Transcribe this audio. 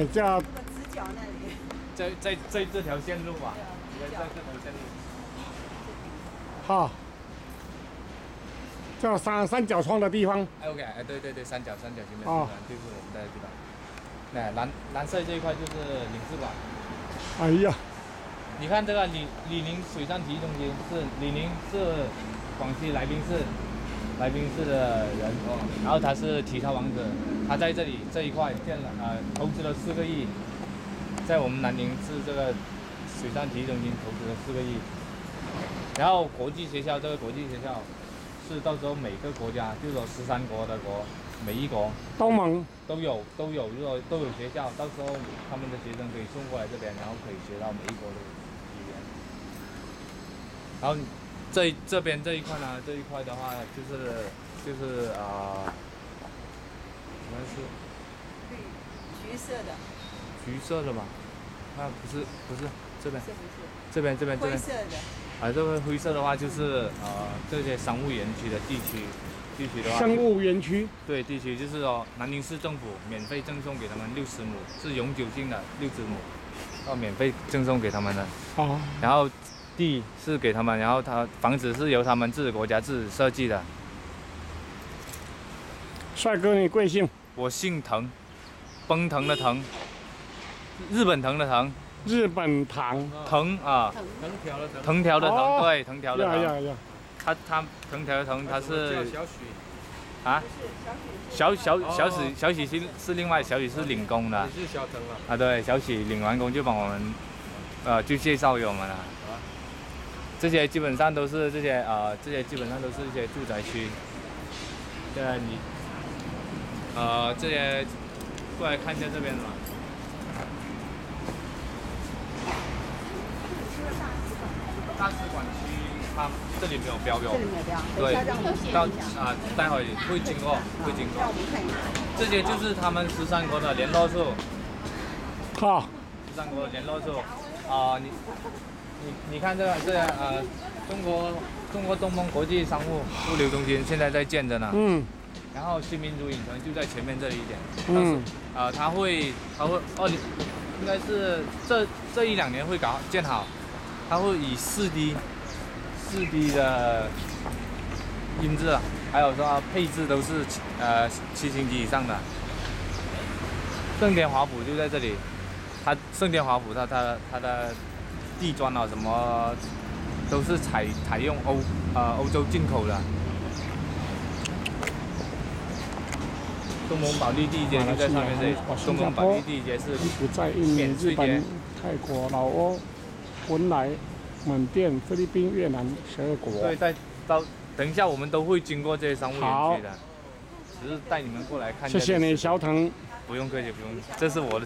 哎，叫那个直角那里，在在在这条线路吧，在在这条线路。好，叫三三角窗的地方。哎 OK，哎对对对，三角三角形的地哦方就是我们在的地方。那蓝蓝色这一块就是领事馆。哎呀，你看这个李李宁水上体育中心是李宁是广西来宾市来宾市的人，然后他是体操王子，他在这里这一块建了呃投资了四个亿，在我们南宁市这个水上体育中心投资了四个亿，然后国际学校这个国际学校是到时候每个国家就是说十三国的国每一国都盟都有都有，如果都有学校，到时候他们的学生可以送过来这边，然后可以学到每一国的语言。然后这这边这一块呢，这一块的话就是就是啊，应该是绿橘色的，橘色的吧？啊，不是不是这边？这边这边这边灰色的，啊，这个灰色的话就是呃这些商务园区的地区。地区的话，商务园区。对地区就是说，南宁市政府免费赠送给他们六十亩，是永久性的六十亩，要免费赠送给他们的。哦，然后地是给他们，然后他房子是由他们自己国家自己设计的。帅哥，你贵姓？我姓藤，奔腾的腾，日本藤的藤，日本唐。藤啊，藤藤条的藤，藤条的哦藤，对，藤条的藤。呀呀呀！他他藤条的藤，他是小许，啊，小小小小许小许是是另外小许是领工的你是小藤啊？啊，对，小许领完工就帮我们，呃，就介绍给我们了。这些基本上都是这些呃，这些基本上都是一些住宅区。现在你，呃，这些过来看一下这边吧。大使馆区，它这里没有标标这。里没有标，对到啊，待会会经过，会经过。这些就是他们十三国的联络处，好，十三国的联络处。啊、你你你看这个这个呃，中国中国东风国际商务物流中心现在在建着呢，嗯然后新民主影城就在前面这里一点。嗯，呃，它会它会二零应该是这这一两年会搞建好，它会以四 D 四 D 的音质，还有说配置都是呃七星级以上的。盛天华府就在这里，它盛天华府它它它的地砖啊什么都是采采用欧呃欧洲进口的。东盟保利第一街就在上面这里，东盟保利第一街是不在印尼、日本、泰国、老挝、文莱、缅甸、菲律宾、越南十二国对，。在到等一下我们都会经过这些商务园好区的，只是带你们过来看一下。谢谢你，小腾。不用客气，不用，这是我的